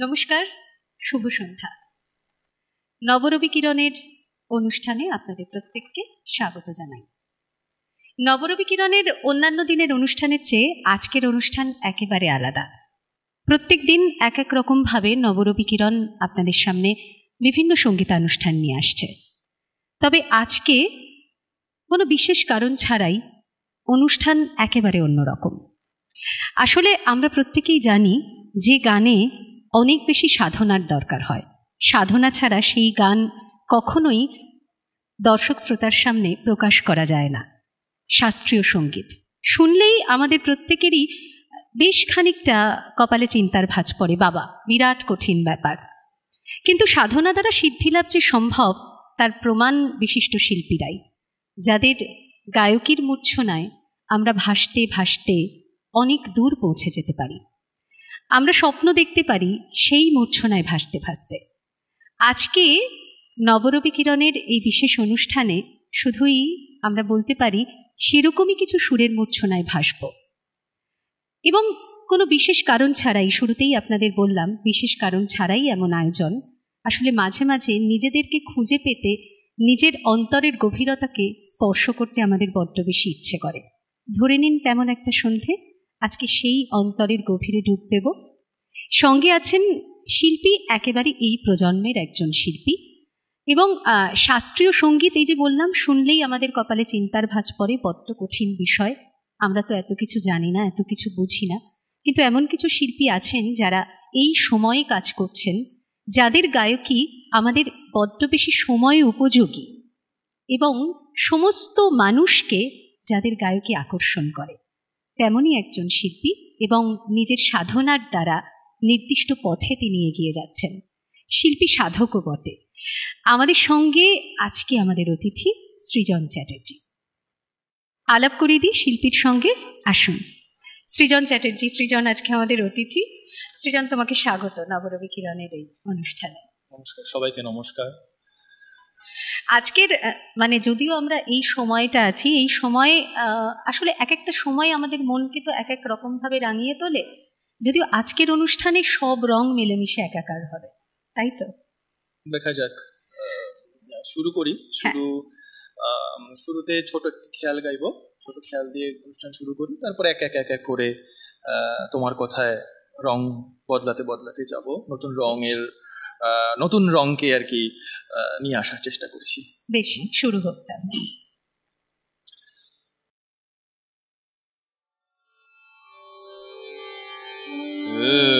নমস্কার, শুভ সন্ধ্যা। নবরবি কিরণের অনুষ্ঠানে আপনাদের প্রত্যেককে স্বাগত জানাই। নবরবি কিরণের অন্যান্য দিনের অনুষ্ঠানের চেয়ে আজকের অনুষ্ঠান একেবারে আলাদা। প্রত্যেক দিন এক এক রকমভাবে নবরবি কিরণ আপনাদের সামনে বিভিন্ন সঙ্গীতানুষ্ঠান নিয়ে আসছে। তবে আজকে কোনো বিশেষ কারণ ছাড়াই অনুষ্ঠান একেবারে অন্যরকম। আসলে আমরা প্রত্যেকেই জানি যে গানে অনেক বেশি সাধনার দরকার হয়। সাধনা ছাড়া সেই গান কখনোই দর্শক শ্রোতার সামনে প্রকাশ করা যায় না। শাস্ত্রীয় সংগীত। শুনলেই আমাদের প্রত্যেকেরই বেশ খানিকটা কপালে চিন্তার ভাঁজ পড়ে। বাবা, বিরাট কঠিন ব্যাপার। কিন্তু সাধনা দ্বারা সিদ্ধিলাভ যে সম্ভব, তার প্রমাণ বিশিষ্ট শিল্পীরাই। যাদের গায়কীর মূর্ছনায় আমরা ভাসতে ভাসতে অনেক দূর পৌঁছে যেতে পারি। আমরা স্বপ্ন দেখতে পারি সেই মূর্ছনায় ভাসতে ভাসতে। আজকে নবরবি কিরণের এই বিশেষ অনুষ্ঠানে শুধুই আমরা বলতে পারি সেরকমই কিছু সুরের মূর্ছনায় ভাসব। এবং কোনো বিশেষ কারণ ছাড়াই, শুরুতেই আপনাদের বললাম, বিশেষ কারণ ছাড়াই এমন আয়োজন। আসলে মাঝে মাঝে নিজেদেরকে খুঁজে পেতে নিজের অন্তরের গভীরতাকে স্পর্শ করতে আমাদের বড্ড বেশি ইচ্ছে করে। ধরে নিন তেমন একটা সন্ধে। আজকে সেই অন্তরের গভীরে ডুব দেব। সঙ্গে আছেন শিল্পী, একেবারে এই প্রজন্মের একজন শিল্পী। এবং শাস্ত্রীয় সংগীত এই যে বললাম, শুনলেই আমাদের কপালে চিন্তার ভাঁজ পড়ে, বড্ড কঠিন বিষয়। আমরা তো এত কিছু জানি না, এত কিছু বুঝি না। কিন্তু এমন কিছু শিল্পী আছেন যারা এই সময়ে কাজ করছেন, যাদের গায়কী আমাদের বড্ড বেশি সময় উপযোগী। এবং সমস্ত মানুষকে যাদের গায়কী আকর্ষণ করে। তেমনই একজন শিল্পী এবং নিজের সাধনার দ্বারা নির্দিষ্ট পথে তিনি এগিয়ে যাচ্ছেন। শিল্পী সাধকও বটে। আমাদের সঙ্গে আজকে আমাদের অতিথি সৃজন চ্যাটার্জি। আলাপ করিয়ে দিই শিল্পীর সঙ্গে, আসুন। সৃজন চ্যাটার্জি, সৃজন আজকে আমাদের অতিথি। সৃজন, তোমাকে স্বাগত নবরবি কিরণের এই অনুষ্ঠানে। নমস্কার, সবাইকে নমস্কার। আজকের মানে যদিও আমরা এই সময়টা আছি এই সময়ে আসলে এক একটা সময় আমাদের মনকে তো এক এক রকমভাবে রাঙিয়ে তোলে। যদিও আজকের অনুষ্ঠানে সব রং মিলেমিশে একাকার হবে তাই তো? দেখা যাক। শুরু করি। শুরু শুরুতে ছোট একটি খেয়াল গাইব। ছোট খেয়াল দিয়ে অনুষ্ঠান শুরু করি। তারপর এক এক এক এক করে তোমার কথায় রং বদলাতে বদলাতে যাব। নতুন রঙের নতুন রংকে আর কি নিয়ে আসার চেষ্টা করছি বেশ শুরু হোক তাহলে Ooh.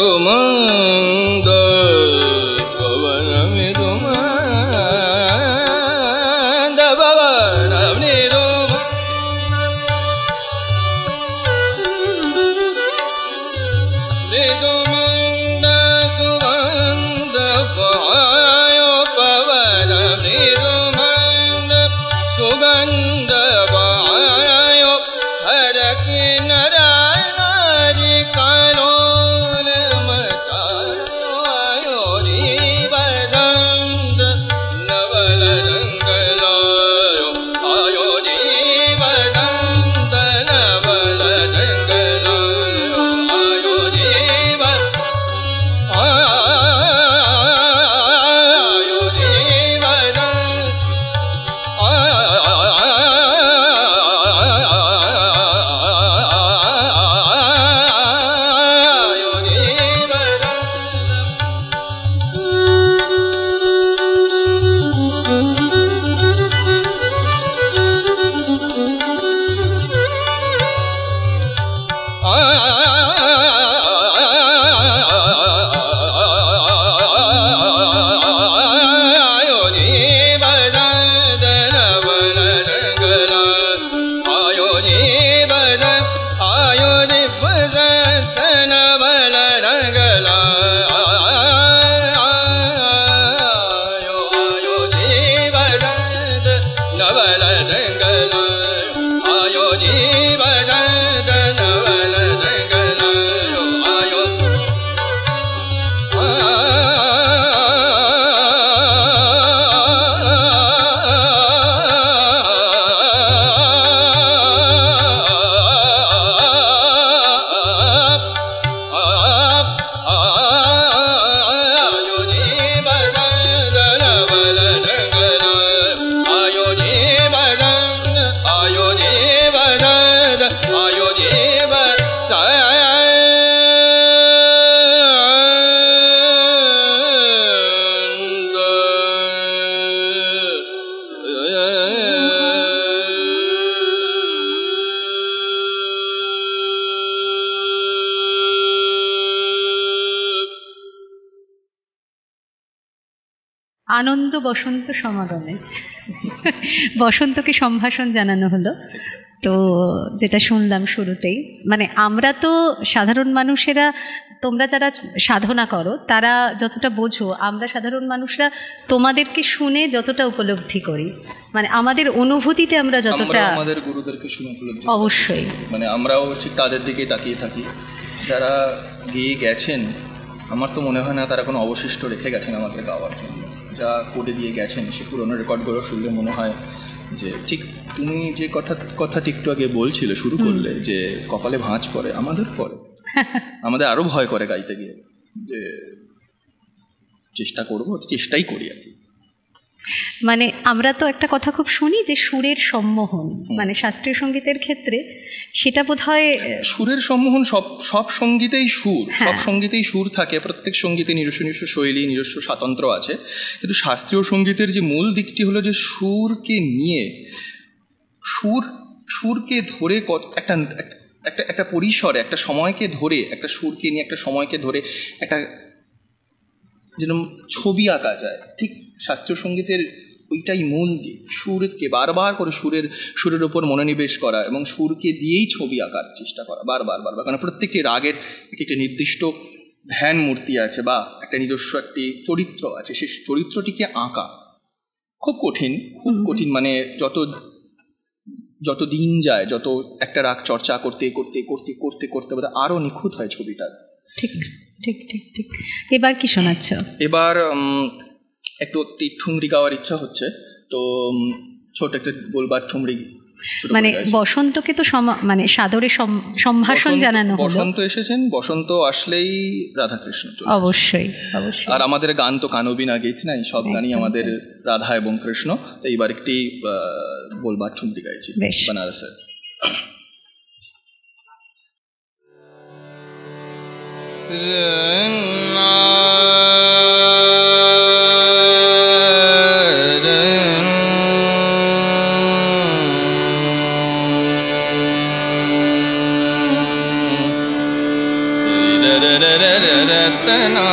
噩梦来来来，真干！সমাগমে। বসন্তকে সম্ভাষণ জানানো হলো। তো যেটা শুনলাম শুরুতেই মানে আমরা তো সাধারণ মানুষেরা তোমরা যারা সাধনা করো তারা যতটা বোঝো আমরা সাধারণ মানুষরা তোমাদেরকে শুনে যতটা উপলব্ধি করি। মানে আমাদের অনুভূতিতে আমরা যতটা আমাদের গুরুদেরকে শুনে উপলব্ধি অবশ্যই। মানে আমরাও ঠিক তাদের দিকে তাকিয়ে থাকি। যারা গিয়ে গেছেন আমার তো মনে হয় না তারা কোনো অবশিষ্ট রেখে গেছেন আমাদের গাওয়ার জন্য যা করে দিয়ে গেছেন সে পুরোনো রেকর্ডগুলো শুনলে মনে হয় যে ঠিক তুমি যে কথা কথাটি একটু আগে বলছিলে শুরু করলে যে কপালে ভাঁজ পড়ে আমাদের পরে আমাদের আরও ভয় করে গাইতে গিয়ে যে চেষ্টা করব চেষ্টাই করি আর কি। মানে আমরা তো একটা কথা খুব শুনি যে সুরের সম্মোহন। মানে শাস্ত্রীয় সঙ্গীতের ক্ষেত্রে সেটা বোধ হয় সুরের সম্মোহন সব সব সঙ্গীতেই সুর হ্যাঁ। সব সঙ্গীতেই সুর থাকে প্রত্যেক সঙ্গীতে নিজস্ব নিজস্ব শৈলী নিজস্ব স্বাতন্ত্র্য আছে। কিন্তু শাস্ত্রীয় সঙ্গীতের যে মূল দিকটি হলো যে সুরকে নিয়ে সুর সুরকে ধরে কত একটা একটা একটা পরিসরে একটা সময়কে ধরে একটা সুরকে নিয়ে একটা সময়কে ধরে একটা যেরকম ছবি আঁকা যায়। ঠিক শাস্ত্রীয় সঙ্গীতের ওইটাই মূল দিক সুরকে বারবার করে সুরের সুরের ওপর মনোনিবেশ করা এবং সুরকে দিয়েই ছবি আঁকার চেষ্টা করা বারবার বারবার। কারণ প্রত্যেকটি রাগের একটি নির্দিষ্ট ধ্যান মূর্তি আছে বা একটা নিজস্ব একটি চরিত্র আছে সেই চরিত্রটিকে আঁকা খুব কঠিন খুব কঠিন মানে যত যত দিন যায় যত একটা রাগ চর্চা করতে করতে করতে করতে করতে করতে আরও নিখুঁত হয় ছবিটা। ঠিক ঠিক ঠিক ঠিক। এবার কি শোনাচ্ছ? এবার একটু একটি ঠুমরি গাওয়ার ইচ্ছা হচ্ছে। তো ছোট একটা গোলবার ঠুমরি মানে বসন্তকে তো সমা- মানে সাদরে সম্ভাষণ বসন্ত- জানানো বসন্ত এসেছেন বসন্ত আসলেই রাধাকৃষ্ণ অবশ্যই অবশ্যই। আর আমাদের গান তো কানবিনা গীত নাই সব গানই আমাদের রাধা এবং কৃষ্ণ। তো এইবার একটি আহ, গোলবার ঠুমরি গাইছি বেশ। বেনারসের सतना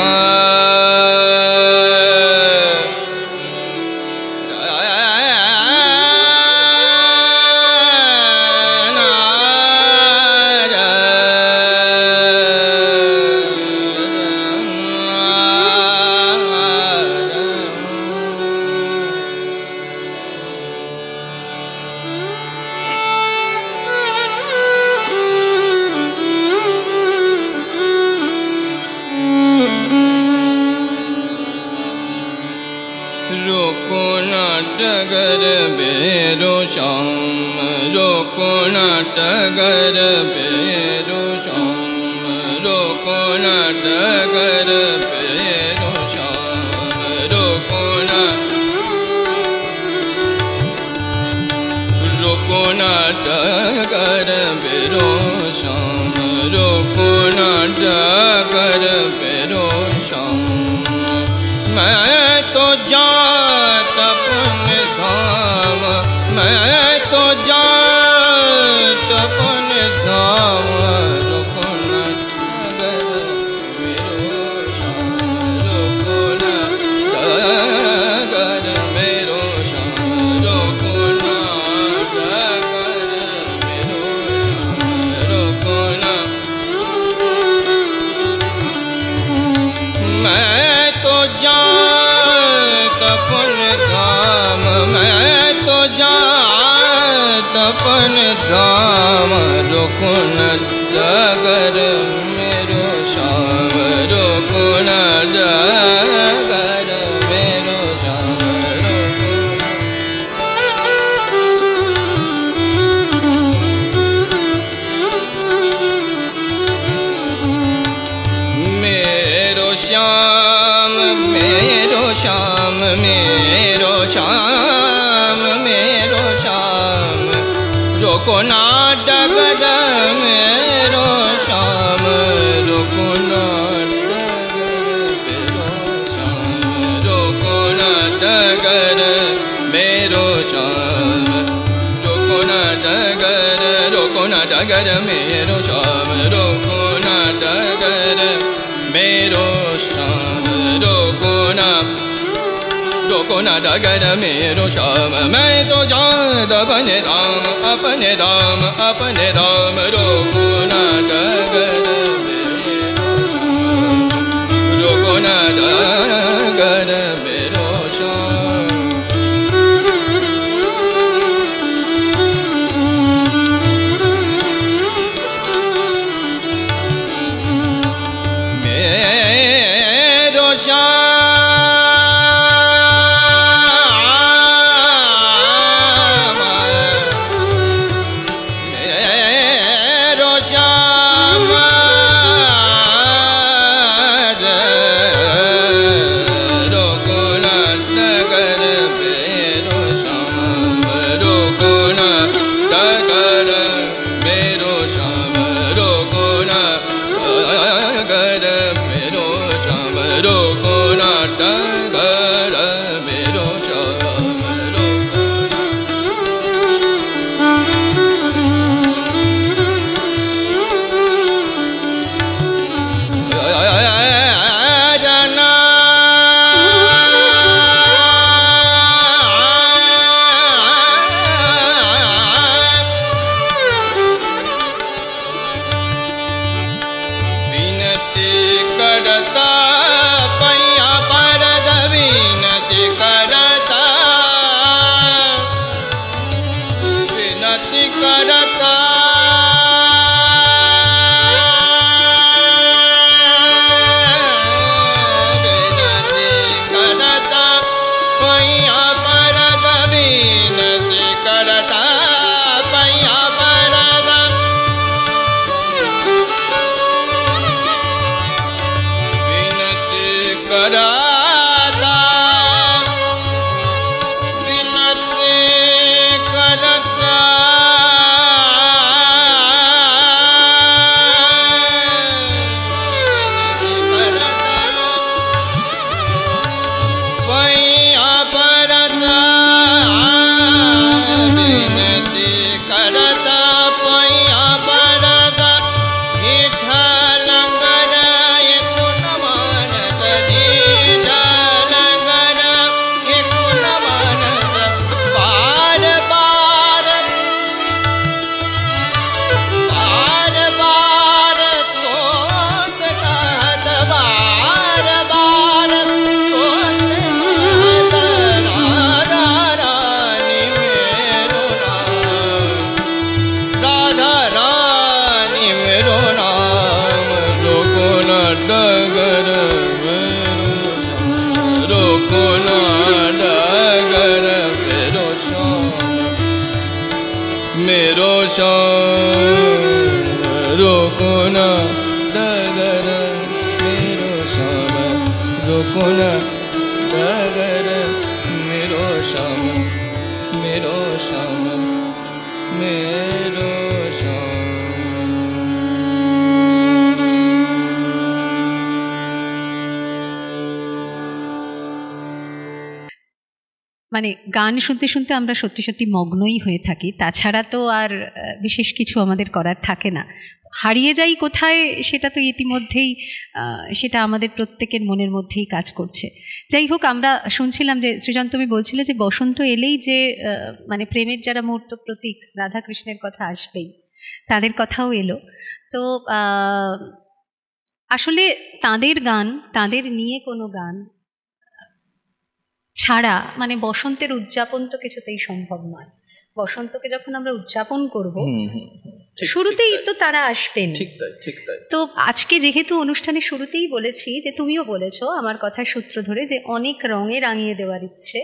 अपन धाम रुकुन जगर कर मेरो सावरो ना डगर मेरो सावरो रोको ना डगर मेरो सब मैं तो जान अपने राम अपने राम अपने राम रो গান শুনতে শুনতে আমরা সত্যি সত্যি মগ্নই হয়ে থাকি। তাছাড়া তো আর বিশেষ কিছু আমাদের করার থাকে না। হারিয়ে যাই কোথায় সেটা তো ইতিমধ্যেই সেটা আমাদের প্রত্যেকের মনের মধ্যেই কাজ করছে। যাই হোক, আমরা শুনছিলাম যে সৃজন তুমি বলছিলে যে বসন্ত এলেই যে মানে প্রেমের যারা মূর্ত প্রতীক রাধা কৃষ্ণের কথা আসবেই, তাদের কথাও এলো। তো আসলে তাদের গান, তাদের নিয়ে কোনো গান ছাড়া মানে বসন্তের উদযাপন তো কিছুতেই সম্ভব নয়। বসন্তকে যখন আমরা উদযাপন করব শুরুতেই তো তারা আসবেন। ঠিক তাই ঠিক তাই। তো আজকে যেহেতু অনুষ্ঠানের শুরুতেই বলেছি যে তুমিও বলেছ আমার কথার সূত্র ধরে যে অনেক রঙে রাঙিয়ে দেওয়ার ইচ্ছে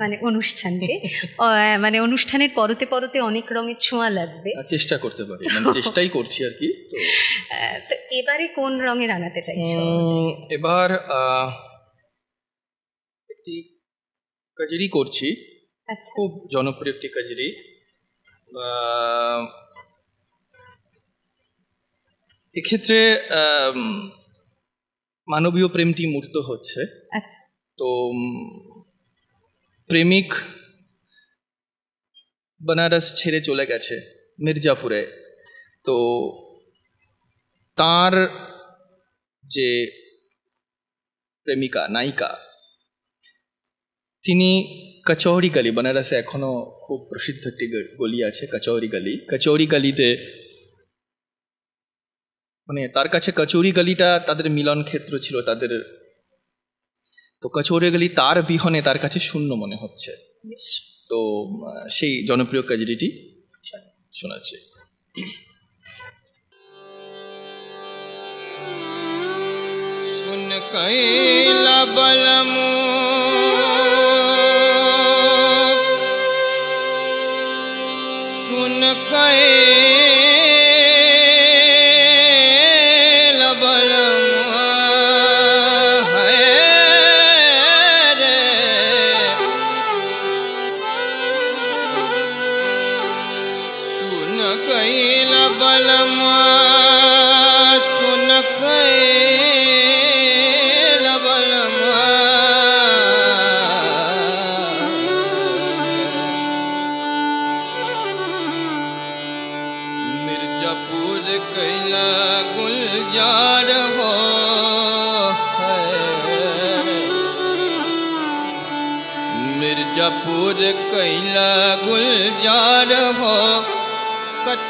মানে অনুষ্ঠানকে। মানে অনুষ্ঠানের পরতে পরতে অনেক রঙের ছোঁয়া লাগবে। চেষ্টা করতে পারি মানে চেষ্টাই করছি আর কি তো। এবারে কোন রঙে রাঙাতে চাইছো? এবার একটি কাজেরি করছি। আচ্ছা। খুব জনপ্রিয় একটি কাজেরি এক্ষেত্রে মানবীয় প্রেমটি মূর্ত হচ্ছে। আচ্ছা। তো প্রেমিক বেনারস ছেড়ে চলে গেছে মির্জাপুরে। তো তার যে প্রেমিকা নায়িকা তিনি কচৌরি গলি বেনারসে এখনো খুব প্রসিদ্ধ একটি গ- গলি আছে কচৌরি গলি কচৌরি গলিতে মানে তার কাছে কচৌরি গলিটা তাদের মিলন ক্ষেত্র ছিল তাদের তো কচৌরি গলি তার বিহনে তার কাছে শূন্য মনে হচ্ছে বেশ। তো আহ, সেই জনপ্রিয় কাজরিটি শোনাচ্ছি सुन कैला बलमो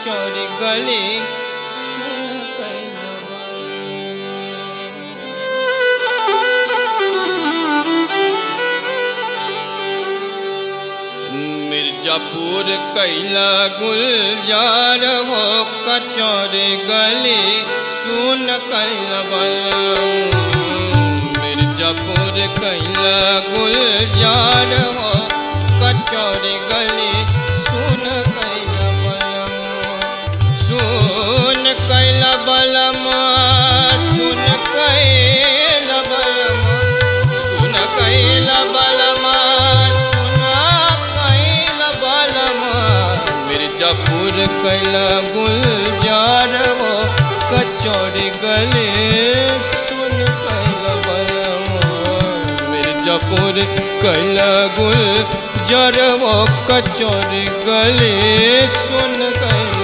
कचौरी गली। मिर्जापुर कैला गुलजार हो कचौरी गली। सुन कैला मिर्जापुर कैला गुलजार हो कचौरी गली। कैला गुलजार हो कचौड़ी गले सुन कल मिर्जापुर कैला गुल जरवो कचौड़ी गले सुन कैला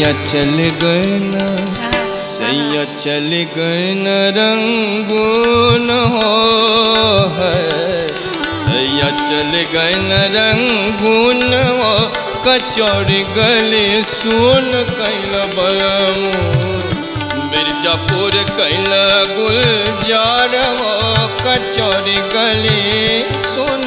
सैया चल गए ना, सैया चल गए न रंगून हो है। सैया चल गए न रंगून हो, कचौड़ी गली सुन कैल बलमू मिर्जापुर कैल गुलजार हो, कचौड़ी गली सुन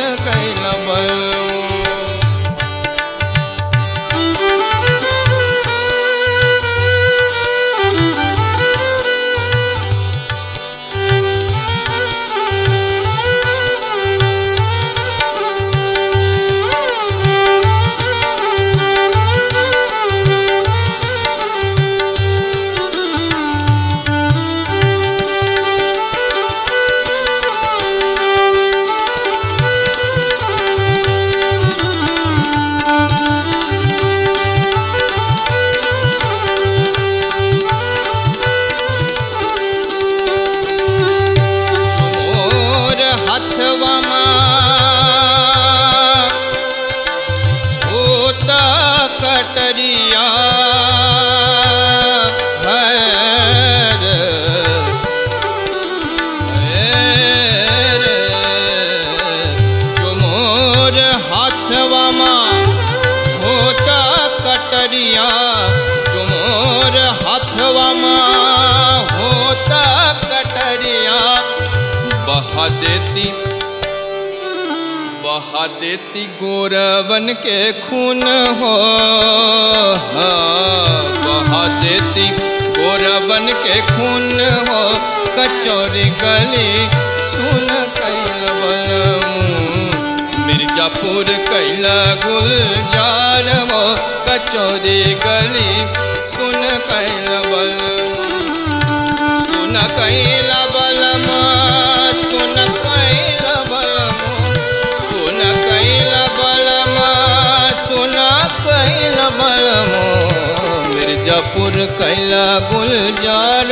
मिर्जापुर कैला गुलजार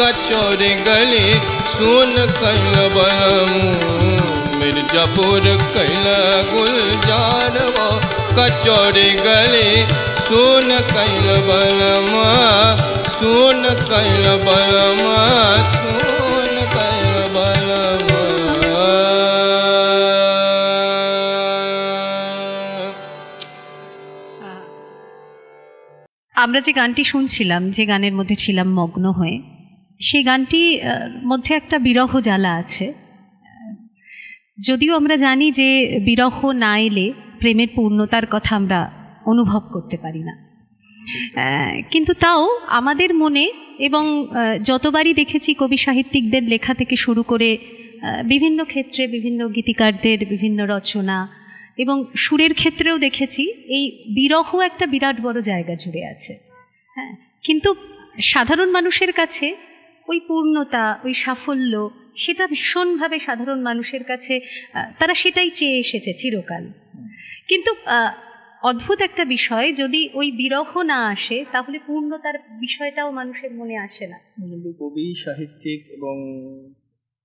कचौरी गली सुन कैल बलम मिर्जापुर कैला गुलजार कचौरी गली सुन कैल बलम सुन कैल बलम सुन कैल बलम আমরা যে গানটি শুনছিলাম যে গানের মধ্যে ছিলাম মগ্ন হয়ে সেই গানটি আহ, মধ্যে একটা বিরহ জ্বালা আছে যদিও আমরা জানি যে বিরহ না এলে প্রেমের পূর্ণতার কথা আমরা অনুভব করতে পারি না। কিন্তু তাও আমাদের মনে এবং যতবারই দেখেছি কবি সাহিত্যিকদের লেখা থেকে শুরু করে বিভিন্ন ক্ষেত্রে বিভিন্ন গীতিকারদের বিভিন্ন রচনা এবং সুরের ক্ষেত্রেও দেখেছি, এই বিরহ একটা বিরাট বড় জায়গা জুড়ে আছে। হ্যাঁ কিন্তু সাধারণ মানুষের কাছে ওই পূর্ণতা, ওই সাফল্য, সেটা ভীষণভাবে সাধারণ মানুষের কাছে তারা সেটাই চেয়ে এসেছে চিরকাল। কিন্তু অদ্ভুত একটা বিষয় যদি ওই বিরহ না আসে তাহলে পূর্ণতার বিষয়টাও মানুষের মনে আসে না। কবি সাহিত্যিক এবং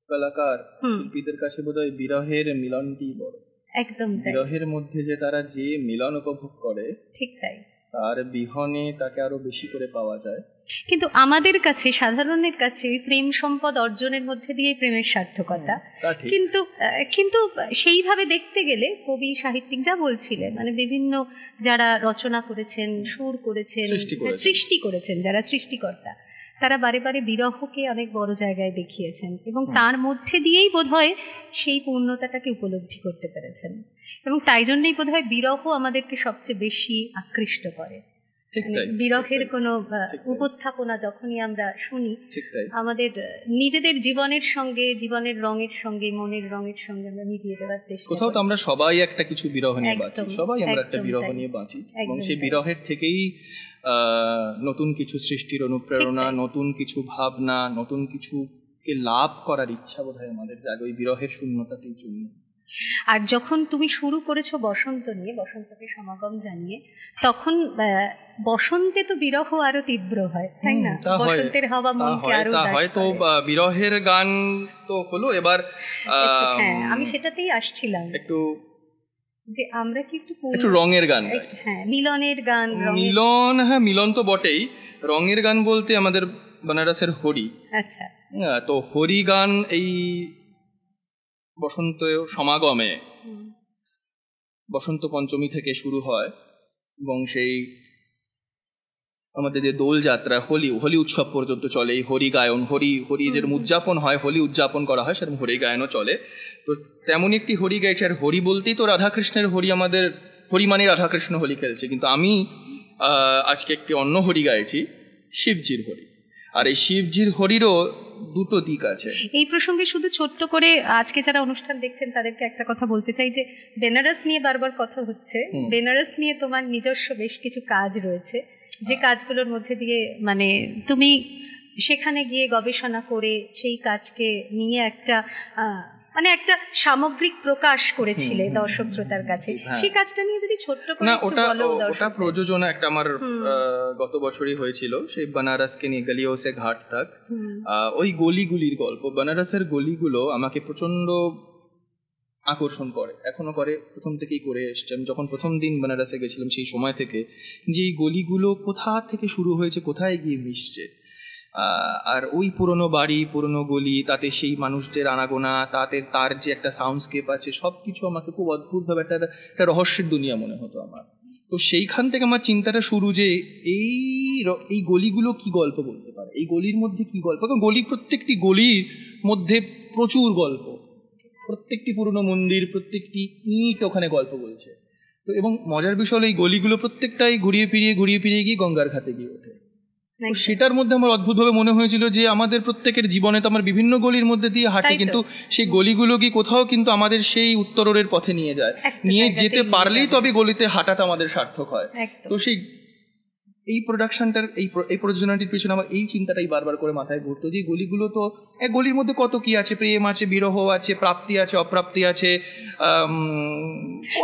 কলাকার শিল্পীদের কাছে বোধহয় বিরহের মিলনটি বড়। একদম বিরহের মধ্যে যে তারা যে মিলন উপভোগ করে ঠিক তাই। তার বিহনে তাকে আরও বেশি করে পাওয়া যায়। কিন্তু আমাদের কাছে সাধারণের কাছে প্রেম সম্পদ অর্জনের মধ্যে দিয়ে প্রেমের সার্থকতা। কিন্তু কিন্তু সেইভাবে দেখতে গেলে কবি সাহিত্যিক যা বলছিলেন মানে বিভিন্ন যারা রচনা করেছেন সুর করেছেন সৃষ্টি করেছেন। যারা সৃষ্টিকর্তা তারা বারে বারে বিরহকে অনেক বড় জায়গায় দেখিয়েছেন এবং তার মধ্যে দিয়েই বোধহয় সেই পূর্ণতাটাকে উপলব্ধি করতে পেরেছেন। এবং তাই জন্যই বোধহয় বিরহ আমাদেরকে সবচেয়ে বেশি আকৃষ্ট করে। বিরহের ঠিক কোনো। উপস্থাপনা যখনই আমরা শুনি আমাদের নিজেদের জীবনের সঙ্গে জীবনের রঙের সঙ্গে মনের রঙের সঙ্গে আমরা মিলিয়ে দেওয়ার চেষ্টা কোথাও তো আমরা সবাই একটা কিছু বিরহ নিয়ে বাঁচি সবাই আমরা একটা বিরহ নিয়ে বাঁচি। এবং সেই বিরহের থেকেই আহ, নতুন কিছু সৃষ্টির অনুপ্রেরণা নতুন কিছু ভাবনা নতুন কিছুকে লাভ করার ইচ্ছা বোধহয় আমাদের জাগে ওই বিরহের শূন্যতাটির জন্য। আর যখন তুমি শুরু করেছ বসন্ত নিয়ে বসন্তকে সমাগম জানিয়ে তখন বসন্তে তো বিরহ আরও তীব্র হয় তাই না? বসন্তের হাওয়া মনকে আরও হয়। তো বিরহের গান তো হলো এবার হ্যাঁ আমি সেটাতেই আসছিলাম। একটু যে আমরা কি একটু একটু রঙের গান হ্যাঁ মিলনের গান মিলন হ্যাঁ মিলন তো বটেই। রঙের গান বলতে আমাদের বেনারসের হরি। আচ্ছা। হ্যাঁ, তো হরি গান এই বসন্ত সমাগমে বসন্ত পঞ্চমী থেকে শুরু হয় এবং সেই আমাদের যে দোল যাত্রা হোলি হোলি উৎসব পর্যন্ত চলে। এই হরি গায়ন হরি হরি যেরকম উদযাপন হয় হোলি উদযাপন করা হয় সেরকম হরি গায়নও চলে। তো তেমন একটি হরি গাইছে আর হরি বলতেই তো রাধাকৃষ্ণের হরি আমাদের হরি মানে রাধাকৃষ্ণ হোলি খেলছে। কিন্তু আমি আজকে একটি অন্য হরি গাইছি শিবজির হরি। আর এই শিবজির হরিরও দুটো দিক আছে। এই প্রসঙ্গে শুধু ছোট্ট করে আজকে যারা অনুষ্ঠান দেখছেন তাদেরকে একটা কথা বলতে চাই যে বেনারস নিয়ে বারবার কথা হচ্ছে। বেনারস নিয়ে তোমার নিজস্ব বেশ কিছু কাজ রয়েছে। যে কাজগুলোর মধ্যে দিয়ে মানে তুমি সেখানে গিয়ে গবেষণা করে সেই কাজকে নিয়ে একটা মানে একটা সামগ্রিক প্রকাশ করেছিলে দর্শক শ্রোতার কাছে। হ্যাঁ। সেই কাজটা নিয়ে যদি ছোট্ট করে না ওটা ওটা প্রযোজনা একটা আমার গত বছরই হয়েছিল। সেই বানারসকে নিয়ে গলিও সে ঘাট আহ, ওই গলিগুলির গল্প বেনারসের গলিগুলো আমাকে প্রচণ্ড আকর্ষণ করে। এখনও করে প্রথম থেকেই করে এসছে। আমি যখন প্রথম দিন বেনারসে গেছিলাম সেই সময় থেকে যে এই গলিগুলো কোথা থেকে শুরু হয়েছে কোথায় গিয়ে মিশছে আর ওই পুরনো বাড়ি, পুরনো গলি, তাতে সেই মানুষদের আনাগোনা তাদের তার যে একটা সাউন্ডস্কেপ আছে সব কিছু আমাকে খুব অদ্ভুতভাবে একটা একটা রহস্যের দুনিয়া মনে হতো আমার। তো সেইখান থেকে আমার চিন্তাটা শুরু যে এই এই গলিগুলো কি গল্প বলতে পারে? এই গলির মধ্যে কি গল্প? কারণ গলি, প্রত্যেকটি গলির মধ্যে প্রচুর গল্প। প্রত্যেকটি পুরনো মন্দির, প্রত্যেকটি ইট ওখানে গল্প বলছে। তো এবং মজার বিষয় হলো এই গলিগুলো প্রত্যেকটাই ঘুরিয়ে ফিরিয়ে ঘুরিয়ে ফিরিয়ে গিয়ে গঙ্গার ঘাটে গিয়ে ওঠে। সেটার মধ্যে আমার অদ্ভুতভাবে মনে হয়েছিল যে আমাদের প্রত্যেকের জীবনে তো আমার বিভিন্ন গলির মধ্যে দিয়ে হাঁটি কিন্তু সেই গলিগুলো কি কোথাও কিন্তু আমাদের সেই উত্তরের পথে নিয়ে যায়। নিয়ে যেতে পারলেই তবে গলিতে হাঁটাটা আমাদের সার্থক হয়। তো সেই এই প্রোডাকশনটার এই এই প্রযোজনাটির পিছনে আমার এই চিন্তাটাই বারবার করে মাথায় ঘুরতো যে গলিগুলো তো এক গলির মধ্যে কত কি আছে? প্রেম আছে বিরহ আছে প্রাপ্তি আছে অপ্রাপ্তি আছে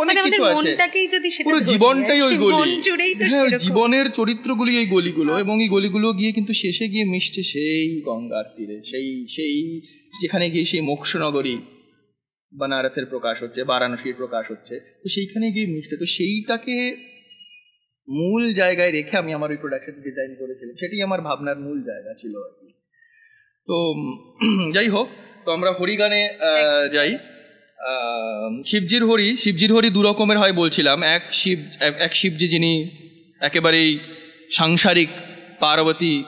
অনেক কিছু আছে। পুরো জীবনটাই ওই গলি। হ্যাঁ জীবনের চরিত্রগুলি এই গলিগুলো এবং এই গলিগুলো গিয়ে কিন্তু শেষে গিয়ে মিশছে সেই গঙ্গার তীরে সেই সেই যেখানে গিয়ে সেই মোক্ষনগরী বানারসের প্রকাশ হচ্ছে বারাণসীর প্রকাশ হচ্ছে তো সেইখানে গিয়ে মিশছে। তো সেইটাকে মূল জায়গায় রেখে আমি আমার ওই প্রোডাকশন ডিজাইন করেছিলাম। সেটি আমার ভাবনার মূল জায়গা ছিল আর কি। তো যাই হোক তো আমরা হরিগানে যাই। শিবজির হরি শিবজির হরি দু রকমের হয় বলছিলাম। এক শিব এক- শিবজি যিনি একেবারেই সাংসারিক পার্বতী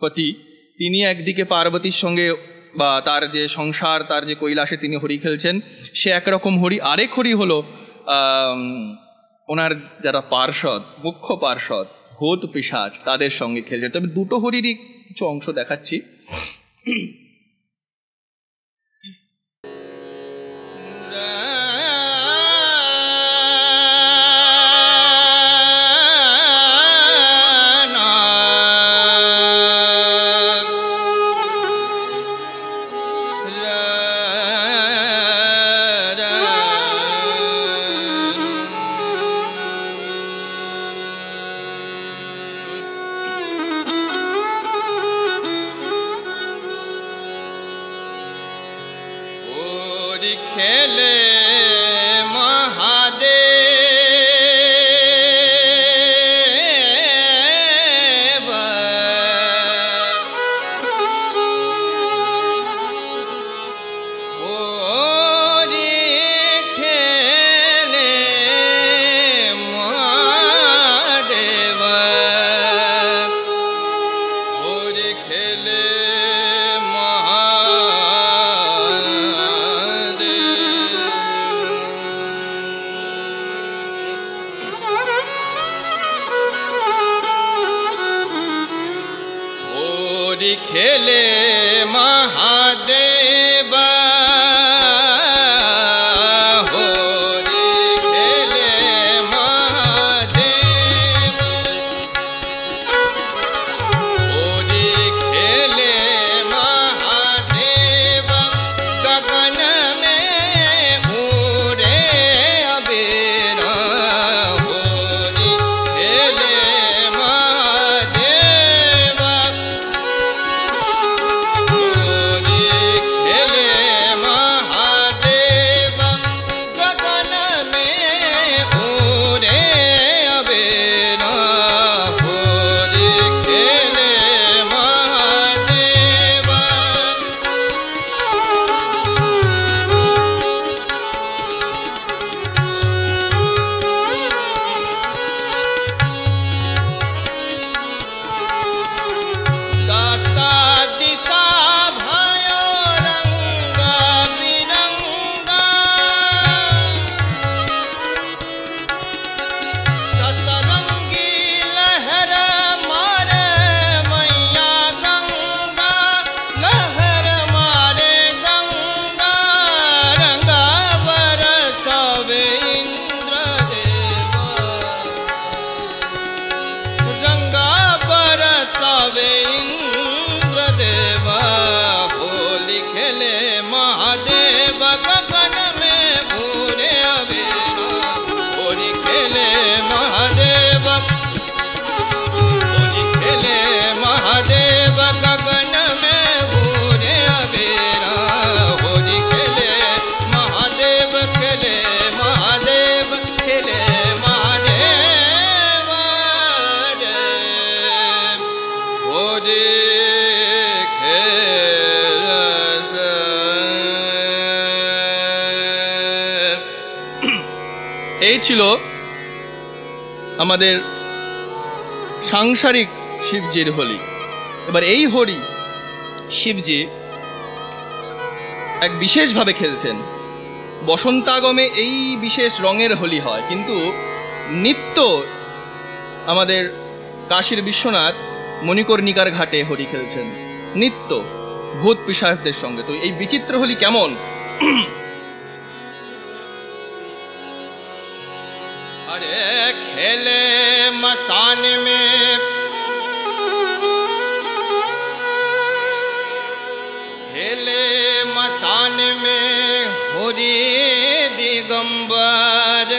পতি তিনি একদিকে পার্বতীর সঙ্গে বা তার যে সংসার তার যে কৈলাসে তিনি হরি খেলছেন সে একরকম হরি। আরেক হরি হলো ওনার যারা পার্ষদ মুখ্য পার্ষদ ভূত পিসাজ তাদের সঙ্গে খেলছে। তবে দুটো হরিরই কিছু অংশ দেখাচ্ছি। ওরি সাংসারিক শিবজির হোলি। এবার এই হোলি শিবজি এক বিশেষভাবে খেলছেন। বসন্তাগমে এই বিশেষ রঙের হোলি হয়, কিন্তু নিত্য আমাদের কাশীর বিশ্বনাথ মণিকর্ণিকার ঘাটে হোলি খেলছেন। নিত্য ভূত পিশাচদের সঙ্গে। তো এই বিচিত্র হোলি কেমন? अरे खेले मसान में खेले मसान में होरी दिगंबर।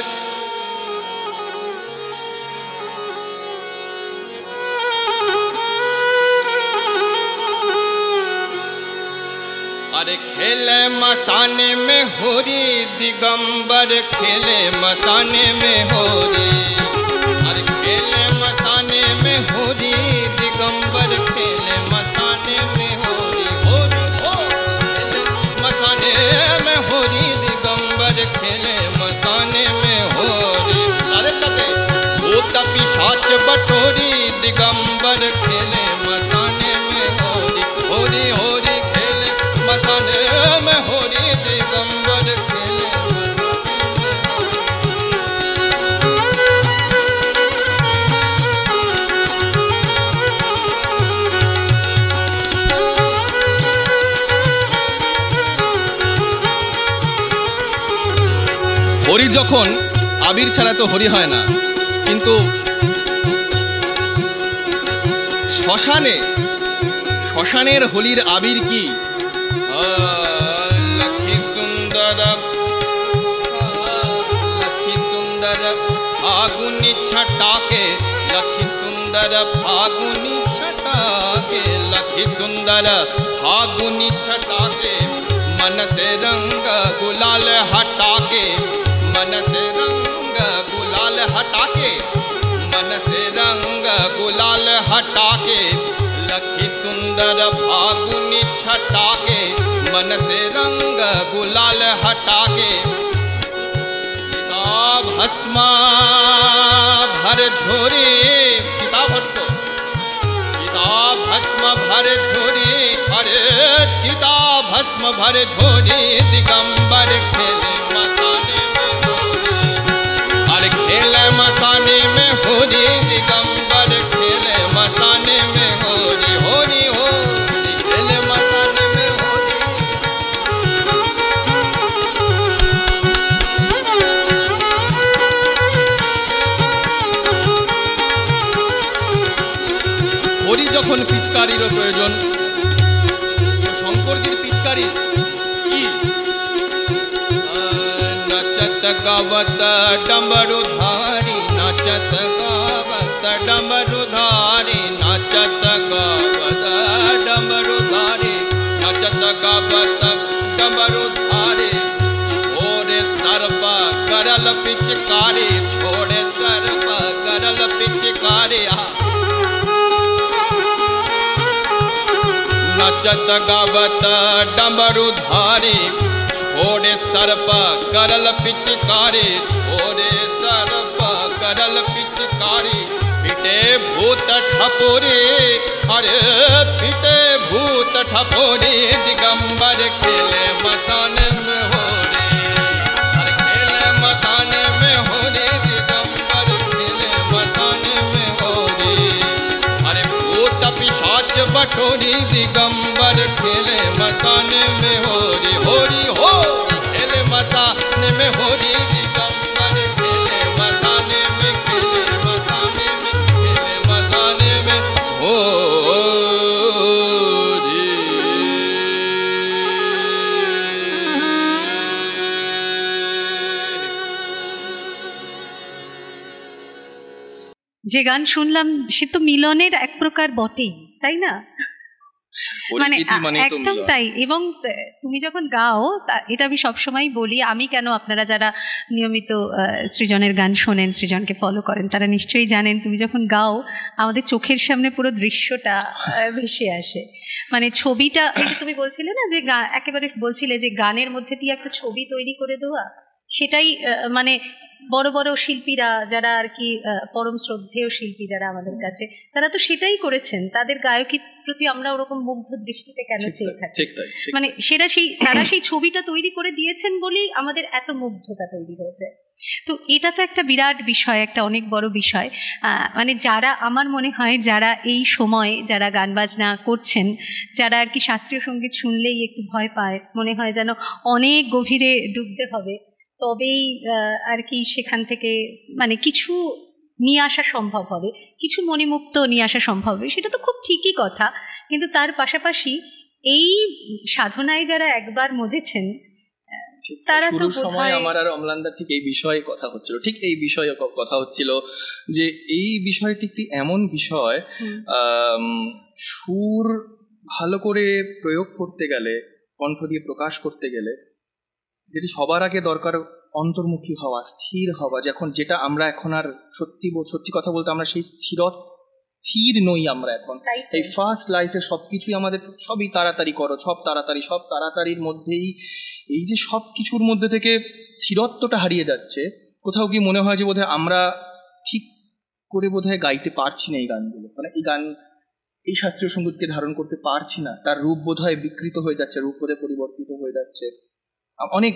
अरे खेले मसाने में होरी दिगंबर, खेले मसाने में होरी। मसाने में होरी, दिगंबर खेले मसाने में होरी होरी हो मसाने में होरी, दिगंबर खेले मसाने में होरी। अरे सते भूत पिशाच बटोरी, दिगंबर खेले मसाने में होरी। होरी होरी खेले मसाने में होरी, दिगंबर खेले যখন আবির ছাড়া তো হরি হয় না কিন্তু শ্মশানে শ্মশানের হোলির আবির কি लखी सुंदर लखी सुंदर फागुनी छटाके लखी सुंदर फागुनी छटाके लखी सुंदर फागुनी छटाके मन से रंग गुलाल हटाके मन से रंग गुलाल हटाके मन से रंग गुलाल हटाके, लखी सुंदर फागुनी छटाके मन से रंग गुलाल हटाके। चिता भस्मा, भर झोरी भस्म भर झोरी, अरे चिता भस्म, भर झोरी, दिगंबर खेले मसाने मसाने में होरी दिगंबर खेले मसाने में करल पिचकारी, छोड़े सर्प करल पिचकारी। आ नचत गावत डमरुधारी छोड़े सर्प करल पिचकारी, छोड़े सर्प करल पिचकारी। पिटे भूत ठपोरी, अरे पिटे भूत ठपोरी, दिगंबर खेले मसान में पिशाच बटोरी दिगंबर खेले मसाने में होरी होरी हो खेले मसाने में होरी दिगंबर खेले मसाने में खेले मसाने में खेले मसाने में যে গান শুনলাম সে তো মিলনের এক প্রকার বটেই তাই না মানে একদম তাই। এবং তুমি যখন গাও এটা আমি সবসময় বলি আমি কেন আপনারা যারা নিয়মিত সৃজনের গান শোনেন সৃজনকে ফলো করেন তারা নিশ্চয়ই জানেন তুমি যখন গাও আমাদের চোখের সামনে পুরো দৃশ্যটা ভেসে আসে। মানে ছবিটা তুমি বলছিলে না যে একেবারে বলছিলে যে গানের মধ্যে দিয়ে একটা ছবি তৈরি করে দেওয়া? সেটাই মানে বড় বড় শিল্পীরা যারা আর কি পরম শ্রদ্ধেয় শিল্পী যারা আমাদের কাছে তারা তো সেটাই করেছেন। তাদের গায়কের প্রতি আমরা ওরকম মুগ্ধ দৃষ্টিতে কেন চেয়ে থাকি? মানে সেটা সেই তারা সেই ছবিটা তৈরি করে দিয়েছেন বলেই আমাদের এত মুগ্ধতা তৈরি হয়েছে। তো এটা তো একটা বিরাট বিষয় একটা অনেক বড় বিষয়। আহ, মানে যারা আমার মনে হয় যারা এই সময় যারা গান বাজনা করছেন যারা আর কি শাস্ত্রীয় সংগীত শুনলেই একটু ভয় পায় মনে হয় যেন অনেক গভীরে ডুবতে হবে। তবেই আর কি সেখান থেকে মানে কিছু নিয়ে আসা সম্ভব হবে। কিছু মণিমুক্ত নিয়ে আসা সম্ভব হবে। সেটা তো খুব ঠিকই কথা। কিন্তু তার পাশাপাশি এই সাধনায় যারা একবার মজেছেন তারা তো সময় আমার আর অমলান্দা ঠিক এই বিষয়ে কথা হচ্ছিল। ঠিক এই বিষয়ে কথা হচ্ছিল যে এই বিষয়টি একটি এমন বিষয়। সুর ভালো করে প্রয়োগ করতে গেলে কণ্ঠ দিয়ে প্রকাশ করতে গেলে যেটি সবার আগে দরকার অন্তর্মুখী হওয়া স্থির হওয়া যখন যেটা আমরা এখন আর সত্যি সত্যি কথা বলতে আমরা সেই স্থির স্থির নই আমরা এখন। এই ফার্স্ট লাইফে সব কিছুই আমাদের সবই তাড়াতাড়ি করো সব তাড়াতাড়ি সব তাড়াতাড়ির মধ্যেই এই যে সব কিছুর মধ্যে থেকে স্থিরত্বটা হারিয়ে যাচ্ছে কোথাও কি মনে হয় যে বোধহয় আমরা ঠিক করে বোধহয় গাইতে পারছি না এই গানগুলো। মানে এই গান এই শাস্ত্রীয় সঙ্গীতকে ধারণ করতে পারছি না। তার রূপ বোধহয় বিকৃত হয়ে যাচ্ছে রূপ বোধহয় পরিবর্তিত হয়ে যাচ্ছে। অনেক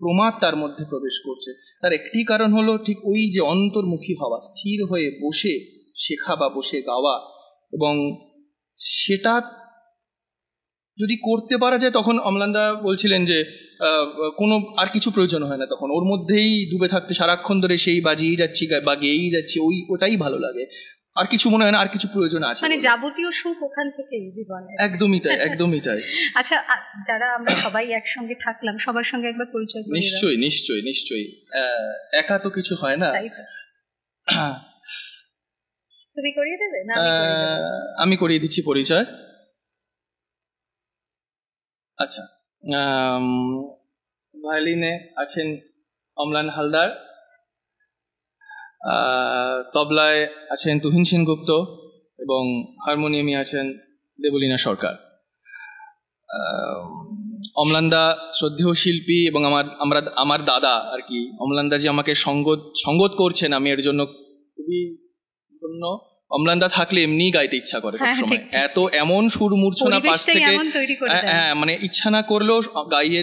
প্রমাদ তার মধ্যে প্রবেশ করছে। তার একটি কারণ হলো ঠিক ওই যে অন্তর্মুখী হওয়া, স্থির হয়ে বসে, শেখা বা বসে গাওয়া এবং সেটা যদি করতে পারা যায় তখন অমলান্দা বলছিলেন যে কোনো আর কিছু প্রয়োজন হয় না তখন। ওর মধ্যেই ডুবে থাকতে সারাক্ষণ ধরে সেই বাজিয়েই যাচ্ছি, বা গেয়েই যাচ্ছি, ওই, ওটাই ভালো লাগে। আর কিছু মনে হয় না আর কিছু প্রয়োজন আছে। মানে যাবতীয় সুখ ওখান থেকেই জীবনে। একদমই তাই একদমই তাই। আচ্ছা যারা আমরা সবাই একসঙ্গে থাকলাম সবার সঙ্গে একবার পরিচয়। নিশ্চয়ই নিশ্চয়ই নিশ্চয়ই। একা তো কিছু হয় না। তুমি করিয়ে দেবে না আমি করিয়ে দিচ্ছি পরিচয়। আচ্ছা ভায়োলিনে আছেন অমলান হালদার। তবলায় আছেন তুহিন সেনগুপ্ত এবং হারমোনিয়ামে আছেন দেবলীনা সরকার। অমলান্দা শ্রদ্ধেয় শিল্পী এবং আমার আমরা আমার দাদা আর কি অমলান্দা যে আমাকে সঙ্গত সঙ্গত করছেন আমি এর জন্য খুবই ধন্য। অমলান্দা থাকলে এমনিই গাইতে ইচ্ছা করে হ্যাঁ, সবসময়। এত এমন সুর মূর্ছনা পাশ থেকে এমন হ্যাঁ, হ্যাঁ মানে ইচ্ছা না করলেও গাইয়ে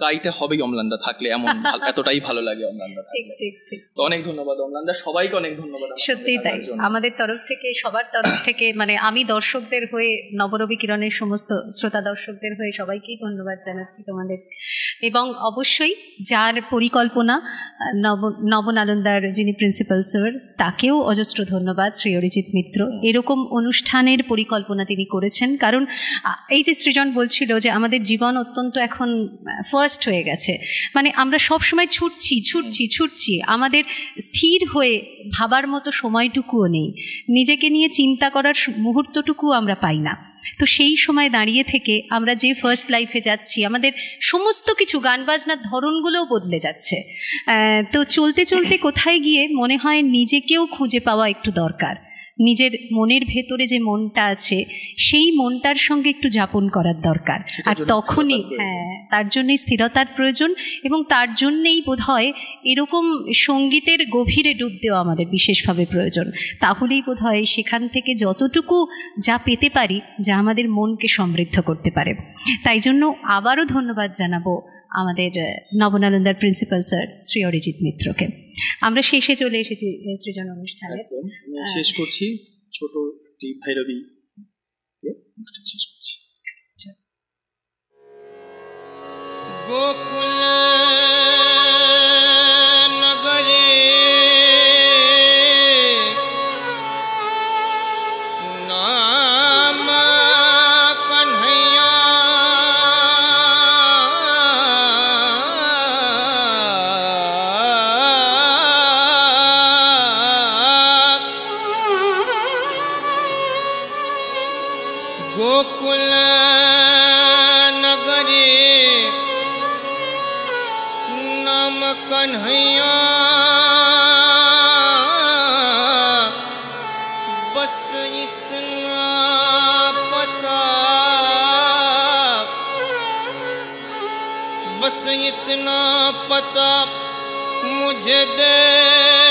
গাইতে হবেই অমলান্দা থাকলে এমন এতটাই ভালো লাগে অমলান্দা ঠিক ঠিক ঠিক। তো অনেক ধন্যবাদ অমলান্দা সবাইকে অনেক ধন্যবাদ সত্যিই তাই। আমাদের তরফ থেকে সবার তরফ থেকে মানে আমি দর্শকদের হয়ে নবরবি কিরণের সমস্ত শ্রোতা দর্শকদের হয়ে সবাইকেই ধন্যবাদ জানাচ্ছি তোমাদের। এবং অবশ্যই যার পরিকল্পনা নব নবনালন্দার যিনি প্রিন্সিপাল স্যার তাকেও অজস্র ধন্যবাদ শ্রী অরিজিৎ মিত্র। এরকম অনুষ্ঠানের পরিকল্পনা তিনি করেছেন। কারণ এই যে সৃজন বলছিল যে আমাদের জীবন অত্যন্ত এখন ফার্স্ট হয়ে গেছে। মানে আমরা সব সময় ছুটছি ছুটছি ছুটছি। আমাদের স্থির হয়ে ভাবার মতো সময়টুকুও নেই। নিজেকে নিয়ে চিন্তা করার মুহূর্তটুকুও আমরা পাই না। তো সেই সময় দাঁড়িয়ে থেকে আমরা যে ফার্স্ট লাইফে যাচ্ছি, আমাদের সমস্ত কিছু গান বাজনার ধরনগুলোও বদলে যাচ্ছে। তো চলতে চলতে কোথায় গিয়ে মনে হয় নিজেকেও খুঁজে পাওয়া একটু দরকার। নিজের মনের ভেতরে যে মনটা আছে সেই মনটার সঙ্গে একটু যাপন করার দরকার। আর তখনই হ্যাঁ তার জন্যই স্থিরতার প্রয়োজন এবং তার জন্যেই বোধ হয় এরকম সঙ্গীতের গভীরে ডুব দেওয়া আমাদের বিশেষভাবে প্রয়োজন। তাহলেই বোধ হয় সেখান থেকে যতটুকু যা পেতে পারি যা আমাদের মনকে সমৃদ্ধ করতে পারে। তাই জন্য আবারও ধন্যবাদ জানাব আমাদের নবনানন্দার প্রিন্সিপাল স্যার শ্রী অরিজিৎ মিত্রকে। আমরা শেষে চলে এসেছি সৃজন অনুষ্ঠানে শেষ করছি। ছোট ভাইরবি শেষ করছি। আচ্ছা। গোকুল নগরে इतना पता मुझे दे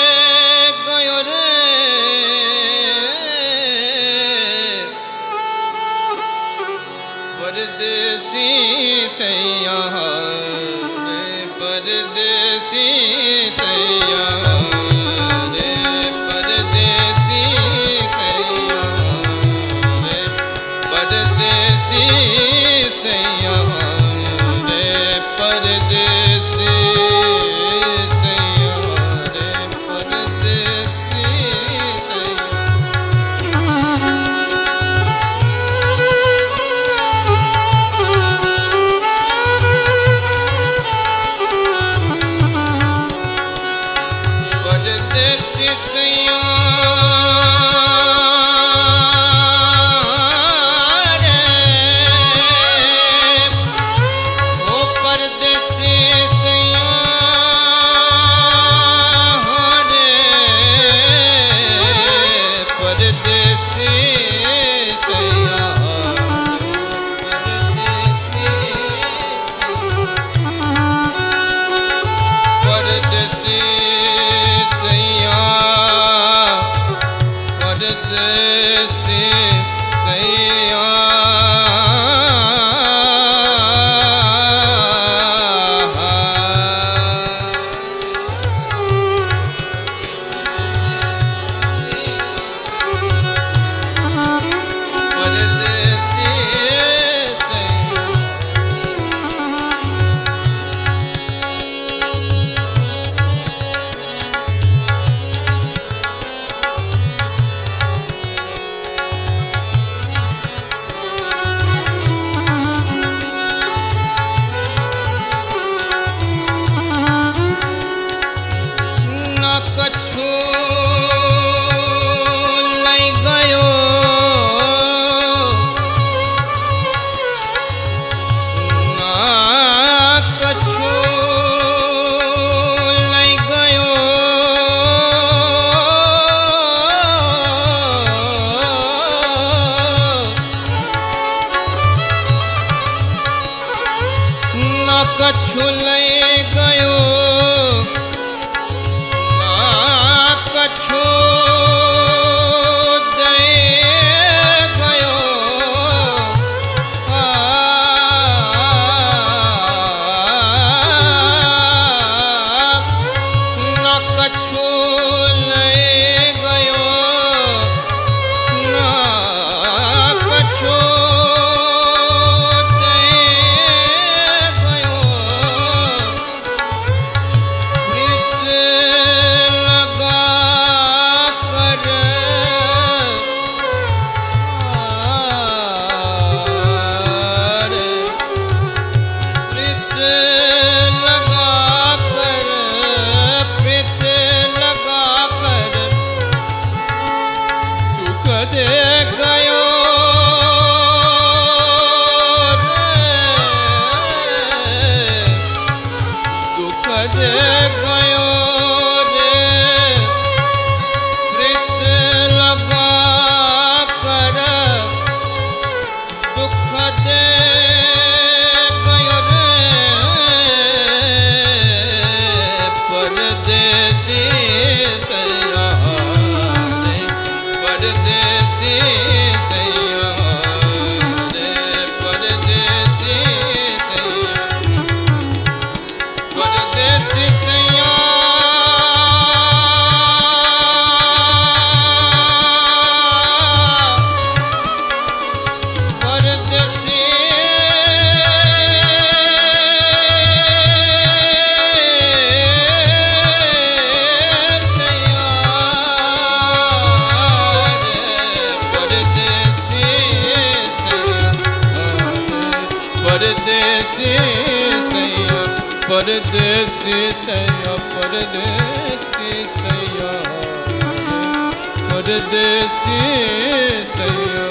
ਪਰਦੇਸੀ ਸਈਆ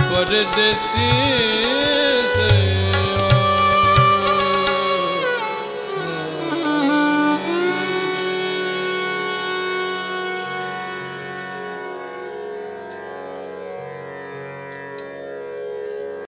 ਪਰਦੇਸੀ